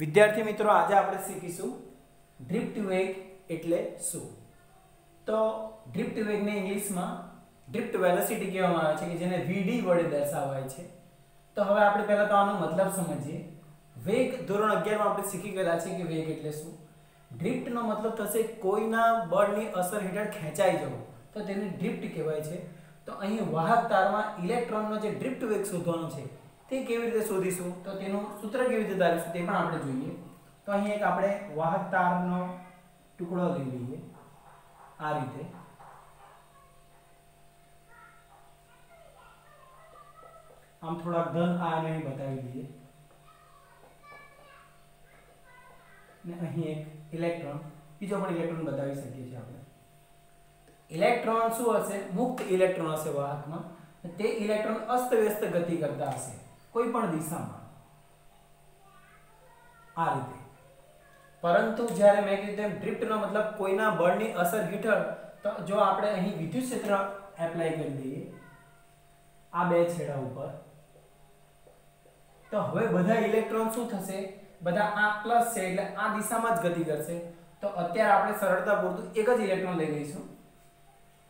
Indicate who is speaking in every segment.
Speaker 1: વિદ્યાર્થી મિત્રો, આજે આપણે શીખીશું ડ્રિફ્ટ વેગ એટલે શું? તો ડ્રિફ્ટ વેગને ઇંગ્લિશમાં ડ્રિફ્ટ વેલોસિટી કહેવામાં આવે છે કે જેને વીડી વડે દર્શાવાય છે. તો હવે આપણે પહેલા તો આનો મતલબ સમજીએ. વેગ ધોરણ 11 માં આપણે શીખી ગયેલા છે કે વેગ એટલે શું? ડ્રિફ્ટનો મતલબ થશે કોઈના બળની અસર હેઠળ ખેંચાઈ જવું. તો તેને ડ્રિફ્ટ કહેવાય છે. તો અહીં વાહક તારમાં ઇલેક્ટ્રોનનો જે ડ્રિફ્ટ વેગ શોધવાનો છે તે કેવી રીતે શોધીશું? તો તેનું સૂત્ર કેવી રીતે ધારીશું તે પણ આપણે જોઈએ. તો અહીં એક આપણે વાહક તારનો ટુકડો લઈ લઈએ. આ રીતે. આમ થોડાક ધન અહીં બતાવી દઈએ. ને અહીં એક ઇલેક્ટ્રોન, બીજો પણ ઇલેક્ટ્રોન બતાવી શકીએ છીએ આપણે. ઇલેક્ટ્રોન શું હશે? મુક્ત ઇલેક્ટ્રોન હશે વાહકમાં. તે ઇલેક્ટ્રોન અસ્તવ્યસ્ત ગતિ કરતા હશે. કોઈ પણ દિશામાં. આ રીતે. પરંતુ જ્યારે મેં કીધું તેમ ડ્રિફ્ટનો મતલબ કોઈના બળની અસર હેઠળ, તો જો આપણે અહીં વિદ્યુત ક્ષેત્ર એપ્લાય કરી દઈએ, આ બે છેડા ઉપર, તો હવે બધા ઇલેક્ટ્રોન શું થશે? બધા આ પ્લસ છે એટલે આ દિશામાં જ ગતિ કરશે. તો અત્યારે આપણે સરળતા પૂરતું એક જ ઇલેક્ટ્રોન લઈ લઈશું.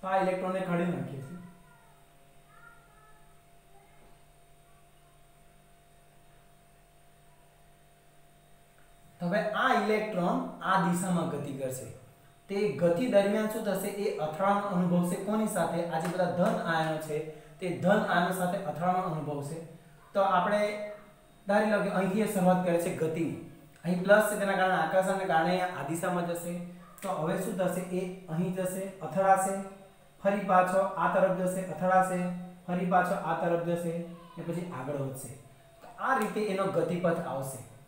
Speaker 1: તો આ ઇલેક્ટ્રોનને કાઢી નાખીએ છીએ. હવે આ ઇલેક્ટ્રોન આ દિશામાં ગતિ કરશે. તે ગતિ દરમિયાન શું થશે? એ અથડામણ અનુભવશે કોની સાથે? આ જે બધા ધન આયનો છે, તે ધન આયનો સાથે અથડામણ અનુભવશે. તો આપણે ધારી લો કે અહીંથી એ શરૂઆત કરે છે ગતિ. અહીં પ્લસ છે, તેના કારણે આકર્ષણને કારણે આ દિશામાં જશે. તો હવે શું થશે? એ અહીં જશે, અથડાશે. ફરી પાછો આ તરફ જશે, અથડાશે. ફરી પાછો આ તરફ જશે ને પછી આગળ વધશે. આ રીતે એનો ગતિપથ આવશે.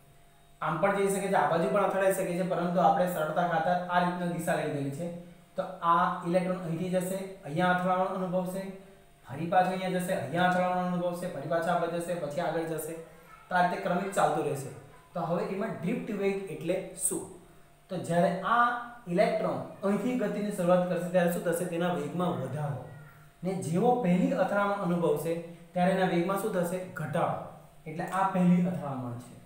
Speaker 1: આમ પણ જઈ શકે છે, આ બાજુ પણ અથડાઈ શકે છે, પરંતુ આપણે સરળતા ખાતર આ રીતનો દિશા લઈ લીધી છે. તો આ ઇલેક્ટ્રોન અહીંથી જશે, અહીંયા અથડાવાનો અનુભવશે ફરી પાછો અહીંયા જશે, અહીંયા અથડાવાનો અનુભવશે ફરી પાછા આગળ જશે, પછી આગળ જશે. તો આ રીતે ક્રમિક ચાલતું રહેશે. તો હવે એમાં ડ્રિફ્ટ વેગ એટલે શું? તો જ્યારે આ ઇલેક્ટ્રોન અહીંથી ગતિની શરૂઆત કરશે, ત્યારે શું થશે? તેના વેગમાં વધારો. ને જેવો પહેલી અથડામણ અનુભવશે, ત્યારે એના વેગમાં શું થશે? ઘટાડો. એટલે આ પહેલી અથડામણ છે.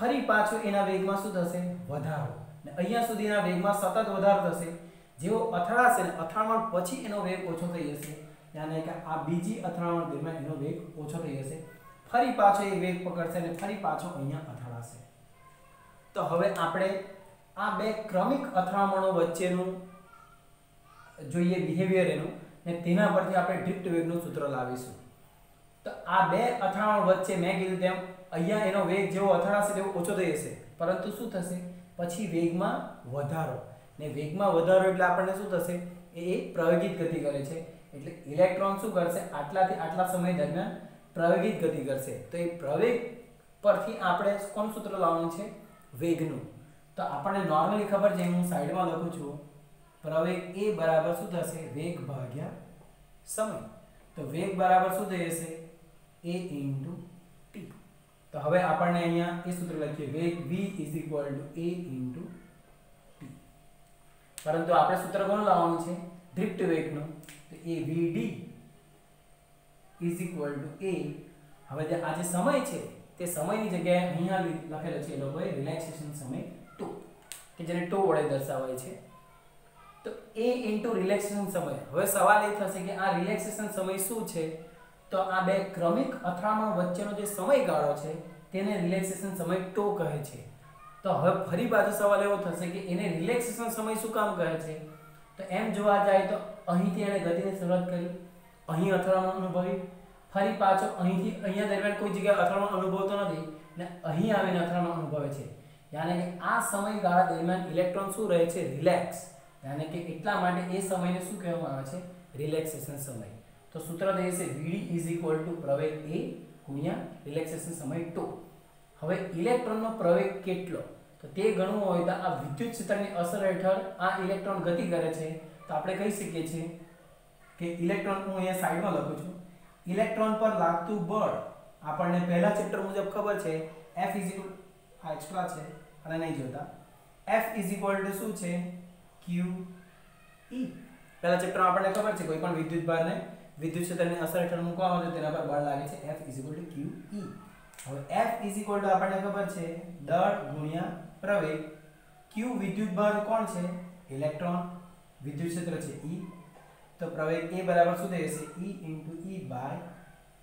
Speaker 1: ફરી પાછો એના વેગમાં શું થશે? વધારો. ને અહીંયા સુધીના વેગમાં સતત વધારો થશે. જેવો અથડાશે ને અથડામણ પછી એનો વેગ ઓછો થઈ જશે. યાની કે આ બીજી અથડામણ દરમિયાન એનો વેગ ઓછો થઈ જશે. ફરી પાછો એ વેગ પકડશે અને ફરી પાછો અહીંયા અથડાશે. તો હવે આપણે આ બે ક્રમિક અથડામણો વચ્ચેનું જોઈએ બિહેવિયર એનું. ને તેના પરથી આપણે ડ્રિફ્ટ વેગનું સૂત્ર લાવીશું. તો આ બે અથડામણ વચ્ચે મેં કીધું તેમ અહીંયા એનો વેગ જેવો અથડાશે તેવો ઓછો થઈ જશે. પરંતુ શું થશે? પછી વેગમાં વધારો. ને વેગમાં વધારો એટલે આપણને શું થશે? એ પ્રવેગિત ગતિ કરે છે. એટલે ઇલેક્ટ્રોન શું કરશે? આટલાથી આટલા સમય દરમિયાન પ્રવેગિત ગતિ કરશે. તો એ પ્રવેગ પરથી આપણે કોણ સૂત્ર લાવવાનું છે? વેગનું. તો આપણને નોર્મલી ખબર છે, હું સાઈડમાં લખું છું. પ્રવેગ એ બરાબર શું થશે? વેગ ભાગ્યા સમય. તો વેગ બરાબર શું થઈ જશે? એ ઇન્ટુ તો હવે આપણને અહીંયા એ સૂત્ર લખીએ વેગ v is equal to a into t. પરંતુ આપણે સૂત્ર કોનું લાવવાનું છે? ડ્રિફ્ટ વેગનું. તો એ vd is equal to a. હવે જે આ જે સમય છે, તે સમયની જગ્યાએ અહીંયા લખેલો છે એ લોકોએ રિલેક્સેશન સમય ટુ, કે જેને ટુ વડે દર્શાવાય છે. તો a ઇન્ટુ રિલેક્સેશન સમય. હવે સવાલ એ થશે કે આ રિલેક્સેશન સમય શું છે? તો આ બે ક્રમિક અથડામણ વચ્ચેનો જે સમયગાળો છે, તેને રિલેક્સેશન સમય ટો કહે છે. તો હવે ફરી પાછો સવાલ એવો થશે કે એને રિલેક્સેશન સમય શું કામ કહે છે? તો એમ જોવા જાય તો અહીંથી એણે ગતિની શરૂઆત કરી, અહીં અથડામણ અનુભવી, ફરી પાછો અહીંથી, અહીંયા દરમિયાન કોઈ જગ્યાએ અથડામણ અનુભવતો નથી ને અહીં આવીને અથડામણ અનુભવે છે. યાને કે આ સમયગાળા દરમિયાન ઇલેક્ટ્રોન શું રહે છે? રિલેક્સ યાને કે એટલા માટે એ સમયને શું કહેવામાં આવે છે? રિલેક્સેશન સમય. તો સૂત્ર દે છે vd ઇઝ ઇક્વલ ટુ પ્રવેગ a ગુણ્યા રિલેક્સેશન સમય ટુ હવે ઇલેક્ટ્રોનનો પ્રવેગ કેટલો? તો તે ગણવું હોય તો આ વિદ્યુત ક્ષેત્રની અસર હેઠળ આ ઇલેક્ટ્રોન ગતિ કરે છે. તો આપણે કહી શકીએ છીએ કે ઇલેક્ટ્રોન હું અહીંયા સાઈડમાં લખું છું. ઇલેક્ટ્રોન પર લાગતું બળ આપણને પહેલા ચેપ્ટર મુજબ ખબર છે, F ઇઝ ઇક્વલ આ એક્સ્ટ્રા છે, અને નહીં જોતા. F ઇઝ ઇક્વલ ટુ શું છે? Q E. પહેલા ચેપ્ટરમાં આપણને ખબર છે કોઈ પણ વિદ્યુત ભારને વિદ્યુત ક્ષેત્રની અસર હેઠળ મૂકવામાં આવે તેના પર બળ લાગે છે F Q E. હવે F આપણને ખબર છે દળ ગુણ્યા પ્રવેગ. Q વિદ્યુતભાર કોણ છે? ઇલેક્ટ્રોન. વિદ્યુત ક્ષેત્ર છે E. તો પ્રવેગ A બરાબર શું થઈ જશે? E E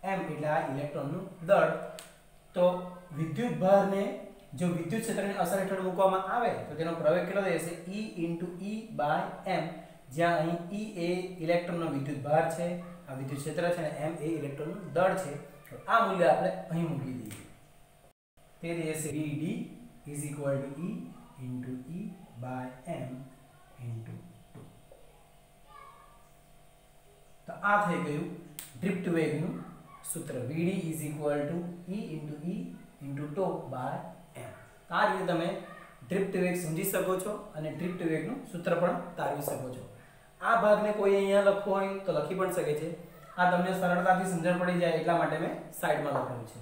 Speaker 1: m. એટલે આ ઇલેક્ટ્રોનનું દળ. તો વિદ્યુત ભારને જો વિદ્યુત ક્ષેત્રની અસર હેઠળ મૂકવામાં આવે, તો તેનો પ્રવેગ કેટલો થઈ જશે? E E m. જ્યાં અહીં E એ ઇલેક્ટ્રોનનો વિદ્યુત ભાર છે. આ વિદ્યુત ક્ષેત્ર છે અને m એ ઇલેક્ટ્રોનનું દળ છે. તો આ મૂલ્ય આપણે અહીં મૂકી દઈએ. તે રહેશે VD is equal to E into E by m into 2 તો આ થઈ ગયું ડ્રિફ્ટ વેગનું સૂત્ર. VD is equal to E into E into 2 by m આ રીતે તમે ડ્રિફ્ટ વેગ સમજી શકો છો અને ડ્રિફ્ટ વેગનું સૂત્ર પણ તારવી શકો છો. આ ભાગને કોઈ અહીંયા લખવો હોય તો લખી પણ શકે છે. આ તમને સરળતાથી સમજણ પડી જાય એટલા માટે મેં સાઈડમાં લખેલું છે.